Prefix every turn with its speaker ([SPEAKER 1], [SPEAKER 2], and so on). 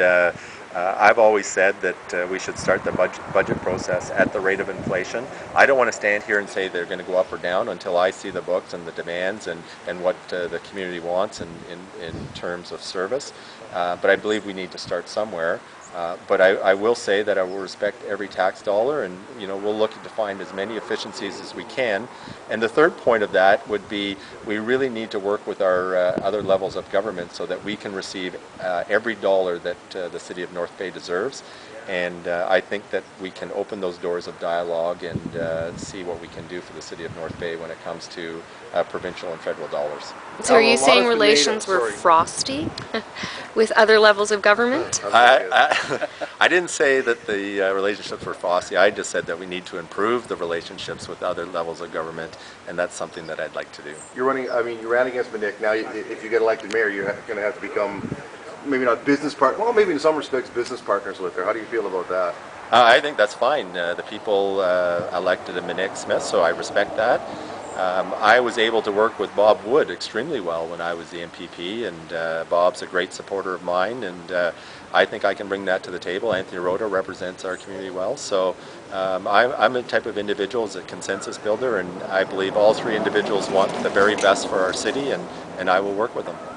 [SPEAKER 1] Uh, uh, I've always said that uh, we should start the budget, budget process at the rate of inflation. I don't want to stand here and say they're going to go up or down until I see the books and the demands and, and what uh, the community wants in, in, in terms of service. Uh, but I believe we need to start somewhere. Uh, but I, I, will say that I will respect every tax dollar, and you know we'll look to find as many efficiencies as we can. And the third point of that would be we really need to work with our uh, other levels of government so that we can receive uh, every dollar that uh, the city of North Bay deserves. And uh, I think that we can open those doors of dialogue and uh, see what we can do for the city of North Bay when it comes to uh, provincial and federal dollars.
[SPEAKER 2] So are you saying
[SPEAKER 3] has been made
[SPEAKER 2] relations
[SPEAKER 3] of-
[SPEAKER 2] were
[SPEAKER 3] sorry.
[SPEAKER 2] frosty with other levels of government?
[SPEAKER 1] I, I, I didn't say that the uh, relationships were frosty. I just said that we need to improve the relationships with other levels of government, and that's something that I'd like to do.
[SPEAKER 3] You're running, I mean, you ran against Monique. Now, you- if you get elected mayor, you're going to have to become maybe not business part, well, maybe in some respects business partners with her. How do you feel about that?
[SPEAKER 1] Uh, I think that's fine. Uh, the people uh, elected a Monique Smith, so I respect that. Um, I was able to work with Bob Wood extremely well when I was the MPP, and uh, Bob's a great supporter of mine, and uh, I think I can bring that to the table. Anthony Rota represents our community well, so um, I'm, I'm a type of individual as a consensus builder, and I believe all three individuals want the very best for our city, and, and I will work with them.